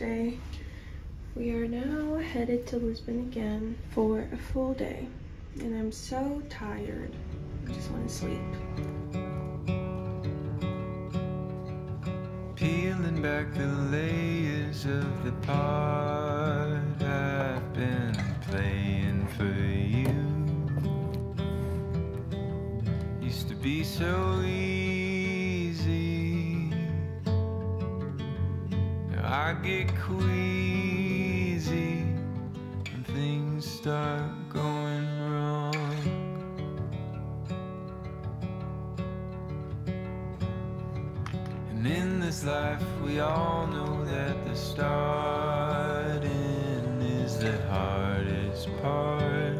Tuesday. We are now headed to Lisbon again for a full day. And I'm so tired. I just want to sleep. Peeling back the layers of the part I've been playing for you. Used to be so easy. I get queasy when things start going wrong. And in this life, we all know that the starting is the hardest part.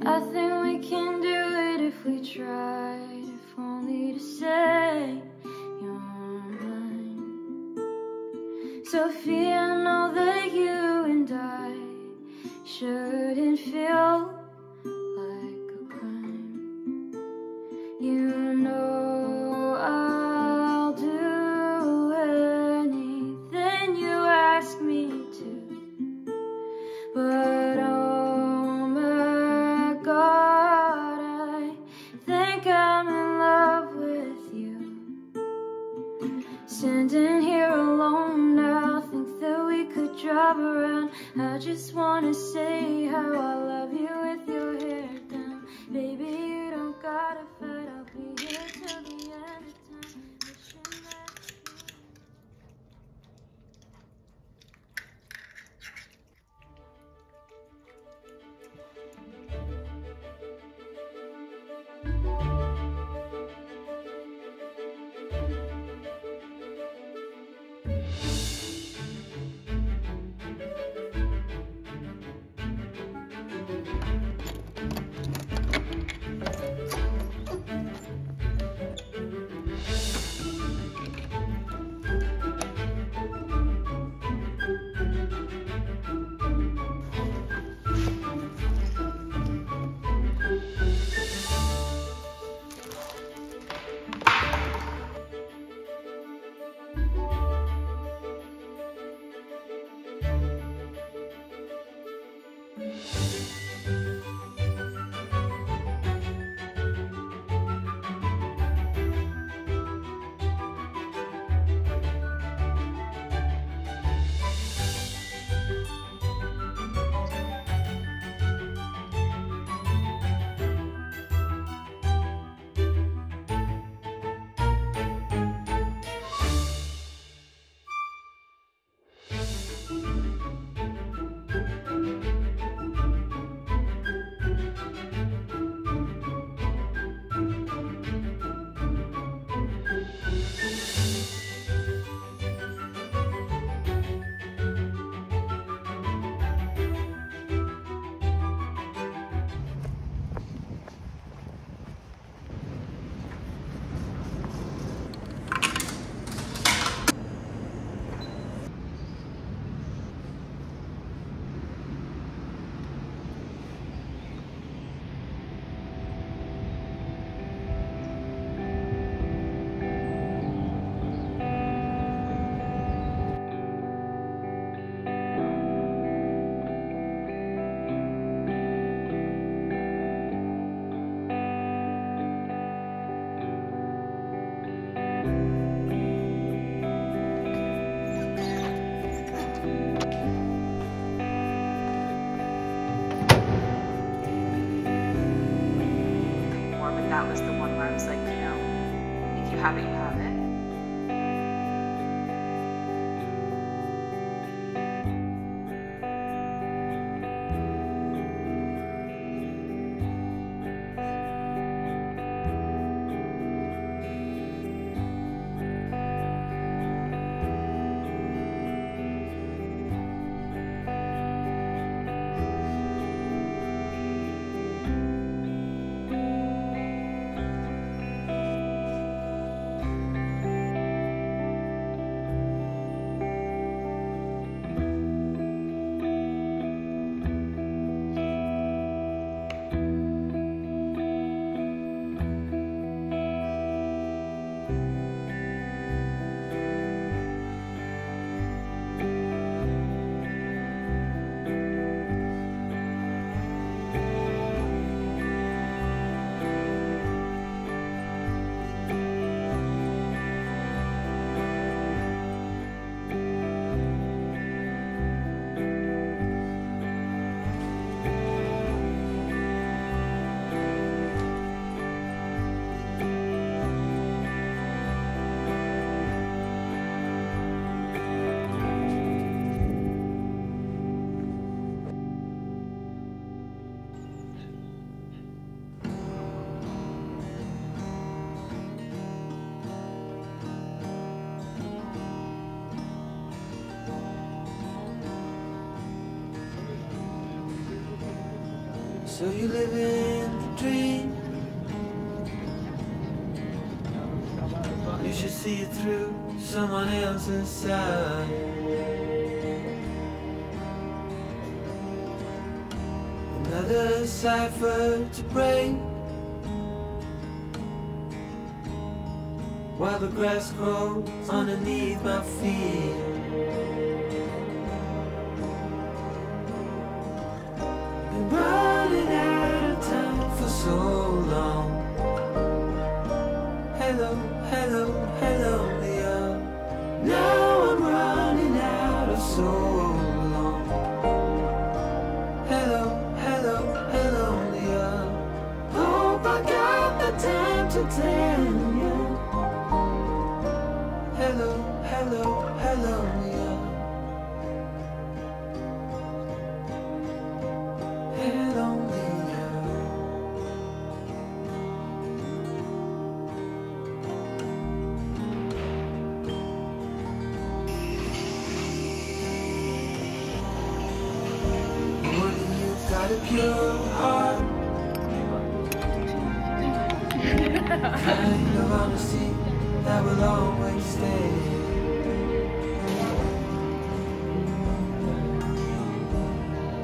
I think we can do it if we try. If only to say you're mine. Sophie, I know that you and I shouldn't feel just wanna So you live in the dream. You should see it through someone else's side. Another cipher to break. While the grass grows underneath my feet.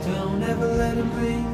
Don't ever let it bring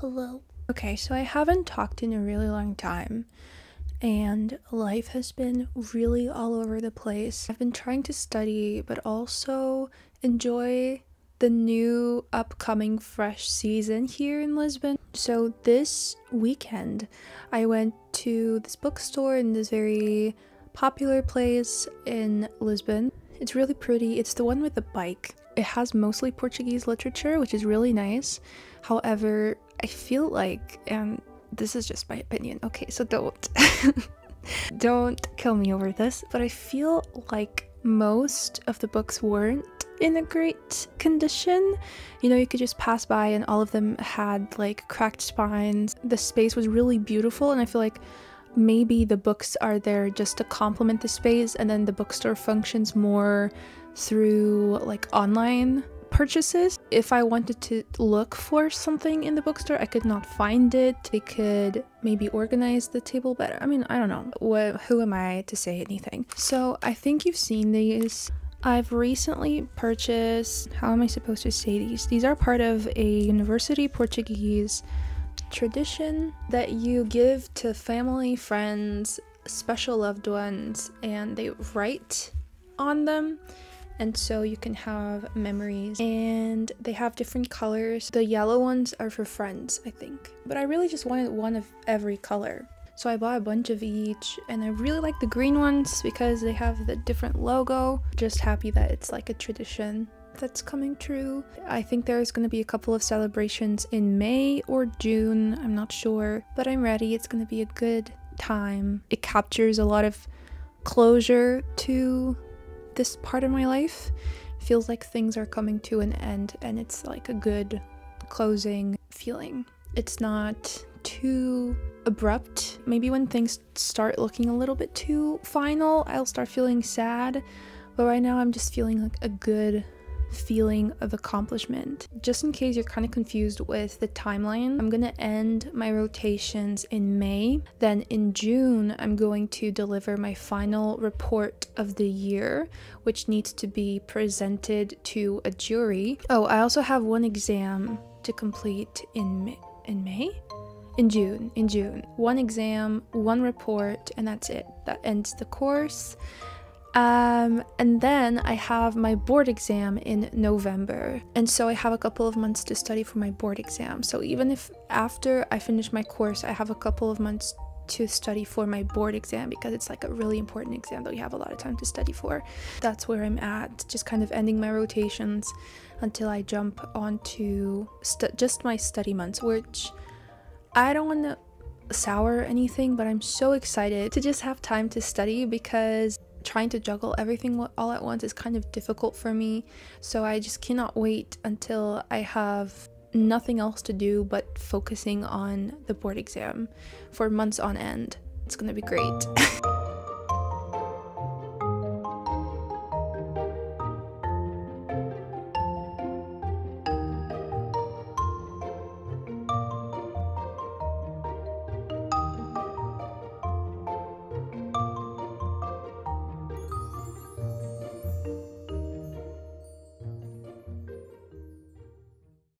Hello. Okay, so I haven't talked in a really long time, and life has been really all over the place. I've been trying to study, but also enjoy the new upcoming fresh season here in Lisbon. So this weekend, I went to this bookstore in this very popular place in Lisbon. It's really pretty. It's the one with the bike. It has mostly Portuguese literature, which is really nice. However, I feel like, and this is just my opinion, okay, so don't. don't kill me over this, but I feel like most of the books weren't in a great condition. You know, you could just pass by and all of them had like cracked spines. The space was really beautiful, and I feel like maybe the books are there just to complement the space, and then the bookstore functions more through like online purchases. If I wanted to look for something in the bookstore, I could not find it. They could maybe organize the table better. I mean, I don't know. What, who am I to say anything? So I think you've seen these. I've recently purchased, how am I supposed to say these? These are part of a university Portuguese tradition that you give to family, friends, special loved ones, and they write on them and so you can have memories and they have different colors the yellow ones are for friends i think but i really just wanted one of every color so I bought a bunch of each and I really like the green ones because they have the different logo. Just happy that it's like a tradition that's coming true. I think there's going to be a couple of celebrations in May or June, I'm not sure, but I'm ready. It's going to be a good time. It captures a lot of closure to this part of my life. Feels like things are coming to an end and it's like a good closing feeling. It's not too abrupt. Maybe when things start looking a little bit too final, I'll start feeling sad. But right now, I'm just feeling like a good feeling of accomplishment. Just in case you're kind of confused with the timeline, I'm gonna end my rotations in May. Then in June, I'm going to deliver my final report of the year, which needs to be presented to a jury. Oh, I also have one exam to complete in May. In May? In June, in June. One exam, one report, and that's it. That ends the course. Um, and then I have my board exam in November. And so I have a couple of months to study for my board exam. So even if after I finish my course, I have a couple of months to study for my board exam because it's like a really important exam that you have a lot of time to study for. That's where I'm at, just kind of ending my rotations until I jump onto just my study months, which I don't want to sour anything, but I'm so excited to just have time to study because trying to juggle everything all at once is kind of difficult for me. So I just cannot wait until I have nothing else to do but focusing on the board exam for months on end. It's gonna be great.